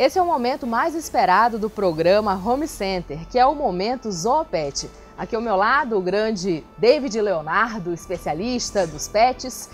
Esse é o momento mais esperado do programa Home Center, que é o momento Zoopet. Aqui ao meu lado, o grande David Leonardo, especialista dos pets.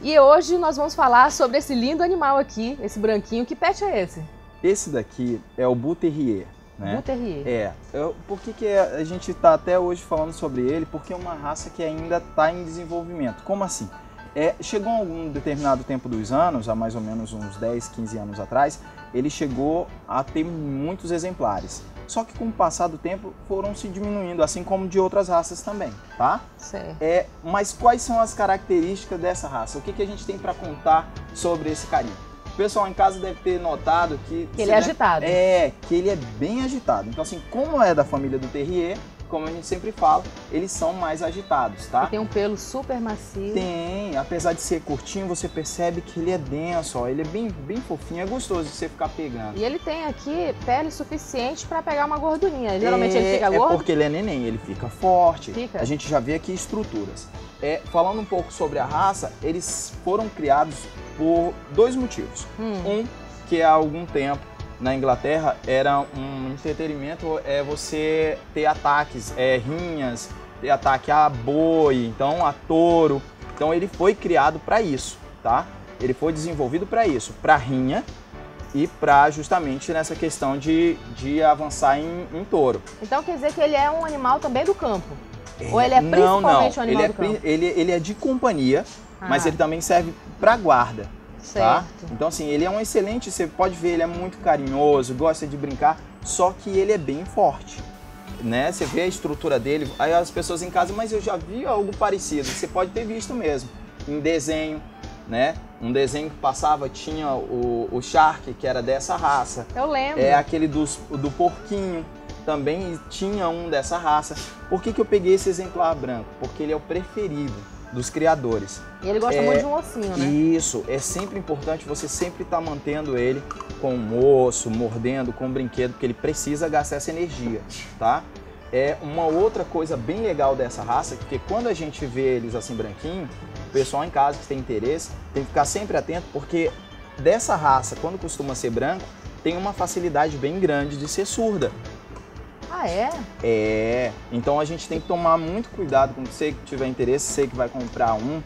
E hoje nós vamos falar sobre esse lindo animal aqui, esse branquinho. Que pet é esse? Esse daqui é o Bull Terrier. Né? Bull Terrier. É. Eu, por que, que a gente está até hoje falando sobre ele? Porque é uma raça que ainda está em desenvolvimento. Como assim? É, chegou a algum determinado tempo dos anos, há mais ou menos uns 10, 15 anos atrás, ele chegou a ter muitos exemplares. Só que com o passar do tempo foram se diminuindo, assim como de outras raças também, tá? Certo. É, mas quais são as características dessa raça? O que, que a gente tem para contar sobre esse carinho? O pessoal em casa deve ter notado que... Que ele é agitado. É, que ele é bem agitado. Então assim, como é da família do Terrier, como a gente sempre fala, eles são mais agitados, tá? E tem um pelo super macio. Tem, apesar de ser curtinho, você percebe que ele é denso, ó, ele é bem, bem fofinho, é gostoso de você ficar pegando. E ele tem aqui pele suficiente para pegar uma gordurinha. Geralmente é, ele fica gordo? É porque ele é neném, ele fica forte. Fica. A gente já vê aqui estruturas. É, falando um pouco sobre a raça, eles foram criados por dois motivos. Hum. Um, que há algum tempo na Inglaterra era um entretenimento é você ter ataques, é, rinhas, ter ataque a boi, então a touro. Então ele foi criado para isso, tá? Ele foi desenvolvido para isso, para rinha e para justamente nessa questão de, de avançar em, em, touro. Então quer dizer que ele é um animal também do campo? É, Ou ele é principalmente não, não. um animal ele é, do campo? Ele, ele é de companhia, ah. mas ele também serve para guarda. Tá? Então, assim, ele é um excelente, você pode ver, ele é muito carinhoso, gosta de brincar, só que ele é bem forte. Né? Você vê a estrutura dele, aí as pessoas em casa, mas eu já vi algo parecido. Você pode ter visto mesmo em desenho, né? Um desenho que passava tinha o, o Shark, que era dessa raça. Eu lembro. É aquele dos, do porquinho, também tinha um dessa raça. Por que, que eu peguei esse exemplar branco? Porque ele é o preferido dos criadores. E ele gosta é, muito de um ossinho, né? Isso, é sempre importante você sempre estar tá mantendo ele com o osso, mordendo, com o brinquedo, porque ele precisa gastar essa energia, tá? É uma outra coisa bem legal dessa raça, porque quando a gente vê eles assim branquinho, o pessoal em casa que tem interesse tem que ficar sempre atento, porque dessa raça, quando costuma ser branco, tem uma facilidade bem grande de ser surda. Ah, é? É. Então a gente tem que tomar muito cuidado com você que tiver interesse, você que vai comprar um.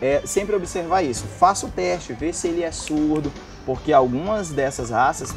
É, sempre observar isso. Faça o teste, vê se ele é surdo, porque algumas dessas raças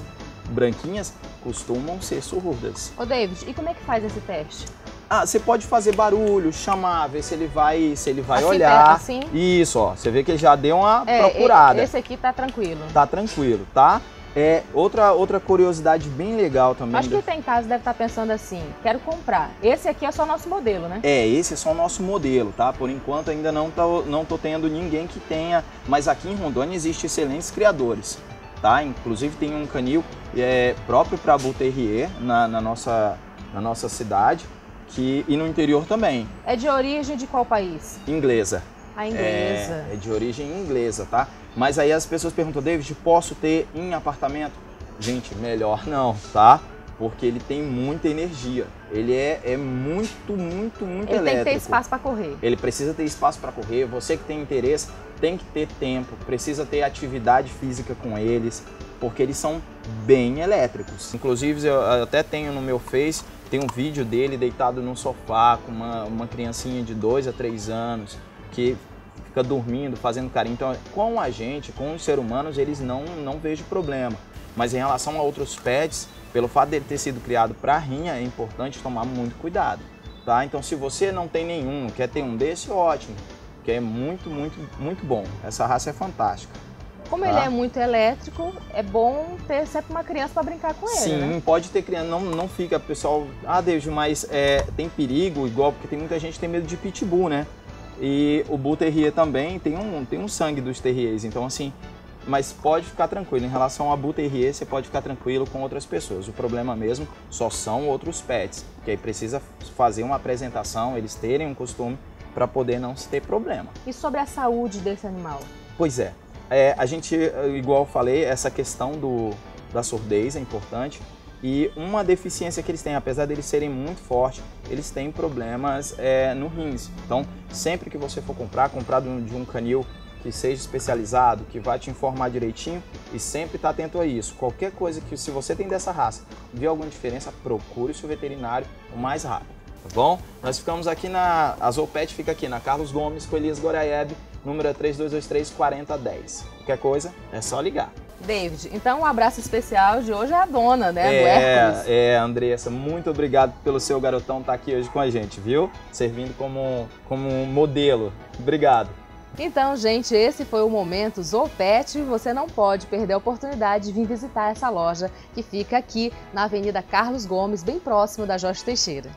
branquinhas costumam ser surdas. Ô David, e como é que faz esse teste? Ah, você pode fazer barulho, chamar, ver se ele vai, se ele vai assim, olhar. Assim? Isso, ó. Você vê que ele já deu uma é, procurada. Esse aqui tá tranquilo. Tá tranquilo, tá? É, outra, outra curiosidade bem legal também. Acho que quem tem em casa deve estar tá pensando assim, quero comprar. Esse aqui é só nosso modelo, né? É, esse é só o nosso modelo, tá? Por enquanto ainda não tô, não tô tendo ninguém que tenha, mas aqui em Rondônia existe excelentes criadores, tá? Inclusive tem um canil é, próprio para Bull Terrier na, na, nossa, na nossa cidade que, e no interior também. É de origem de qual país? Inglesa. A inglesa. É, é de origem inglesa, tá? Mas aí as pessoas perguntam, David, posso ter em apartamento? Gente, melhor não, tá? Porque ele tem muita energia. Ele é, é muito, muito, muito ele elétrico. Ele tem que ter espaço para correr. Ele precisa ter espaço para correr. Você que tem interesse tem que ter tempo, precisa ter atividade física com eles, porque eles são bem elétricos. Inclusive, eu até tenho no meu Face, tem um vídeo dele deitado num sofá com uma, uma criancinha de 2 a 3 anos, que fica dormindo, fazendo carinho. Então, com a gente, com os seres humanos, eles não, não vejo problema. Mas em relação a outros pets, pelo fato dele ter sido criado para rinha, é importante tomar muito cuidado. Tá? Então, se você não tem nenhum, quer ter um desse, ótimo. Que é muito, muito, muito bom. Essa raça é fantástica. Como tá? ele é muito elétrico, é bom ter sempre uma criança para brincar com ele. Sim, né? pode ter criança. Não, não fica, pessoal. Ah, Deus, mas é, tem perigo, igual, porque tem muita gente que tem medo de pitbull, né? E o Bull Terrier também tem um, tem um sangue dos Terriers, então assim, mas pode ficar tranquilo. Em relação a Bull Terrier, você pode ficar tranquilo com outras pessoas. O problema mesmo só são outros pets, que aí precisa fazer uma apresentação, eles terem um costume para poder não ter problema. E sobre a saúde desse animal? Pois é, é a gente, igual eu falei, essa questão do, da surdez é importante. E uma deficiência que eles têm, apesar de eles serem muito fortes, eles têm problemas é, no rins. Então, sempre que você for comprar, comprar de um, de um canil que seja especializado, que vai te informar direitinho e sempre estar tá atento a isso. Qualquer coisa que, se você tem dessa raça, viu alguma diferença, procure o seu veterinário o mais rápido, tá bom? Nós ficamos aqui na, a Zoopet fica aqui na Carlos Gomes com Elias Goraeb, número 3223 4010. Qualquer coisa, é só ligar. David, então um abraço especial de hoje é a dona, né, é. É, Andressa, muito obrigado pelo seu garotão estar tá aqui hoje com a gente, viu? Servindo como, como um modelo. Obrigado. Então, gente, esse foi o Momento Zoopet. Você não pode perder a oportunidade de vir visitar essa loja que fica aqui na Avenida Carlos Gomes, bem próximo da Jorge Teixeira.